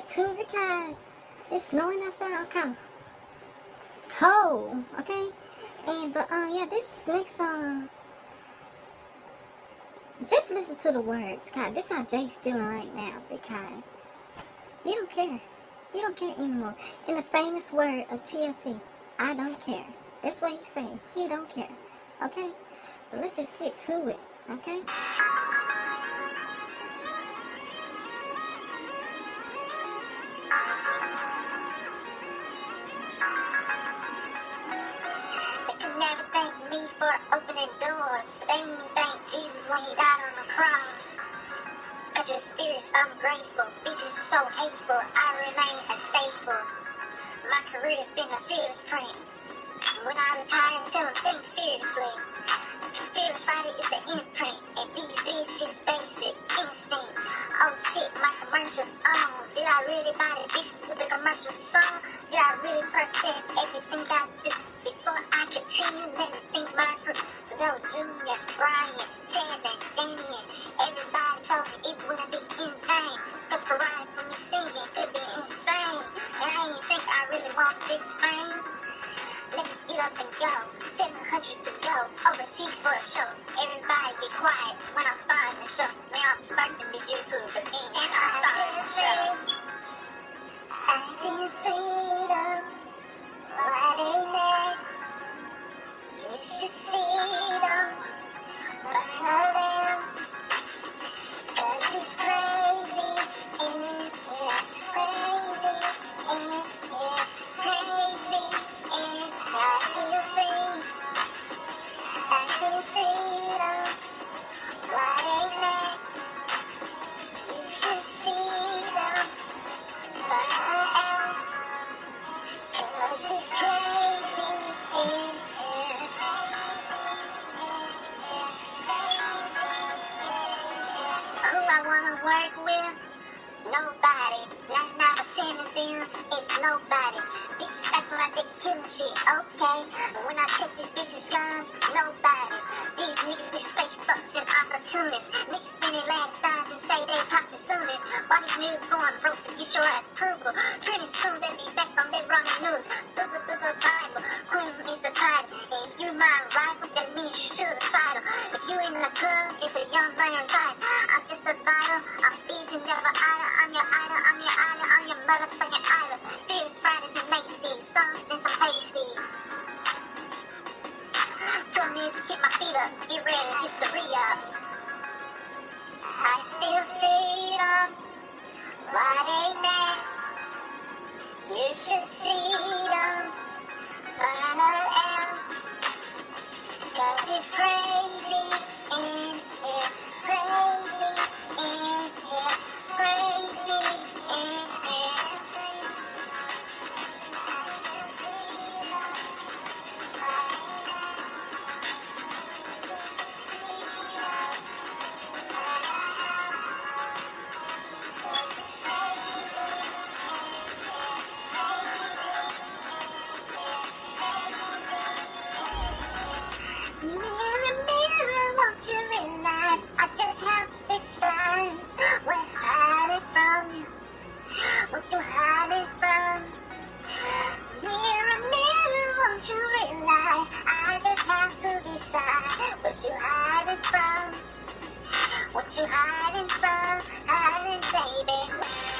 two because it's snowing outside. I'm kind of cold, okay? And but uh yeah, this next song. Just listen to the words, God. This how Jay's feeling right now because he don't care. He don't care anymore. In the famous word of TLC, I don't care. That's what he's saying. He don't care. Okay? So let's just get to it. Okay? But they didn't thank Jesus when he died on the cross. Cause your spirit's ungrateful, bitches so hateful, I remain unstable. My career's been a fearless print. When I retire, and tell them think fearlessly. Fearless fighter is the imprint, and these bitches basic instinct. Oh shit, my commercial's on. Did I really buy the bitches with the commercial song? Did I really perfect everything I do? Was Junior, Brian, Tevin, Damian. Everybody told me it wouldn't be in vain. Cause Pariah for me singing could be insane. And I ain't think I really want this fame. Let's get up and go. 700 to go. Overseas for a show. Everybody be quiet when I'm work with? Nobody. Not a. It's nobody. Bitches they shit. Okay. When I check these bitches guns, nobody. These niggas is fake fucks and opportunists. Niggas last dimes and say they poppin'. Why these niggas broke to get your approval? Pretty soon they be back on their running news. Booga booga Bible. Queen is the title. If you my rival, that means you suicidal. If you in the club, it's a young player's side. I'm just a vital. I'm busy, never idle. I'm your idol. I'm your idol. I'm your motherfucking idol. Fierce Fridays and Macy's. Thumbs and some pasties. Join me to get my feet up. Get ready, get the re-up. I feel freedom. Why they mad? You should see What you hide it from? Mirror, mirror, won't you realize I just have to decide what you hide it from? What you hiding from? Hiding, baby.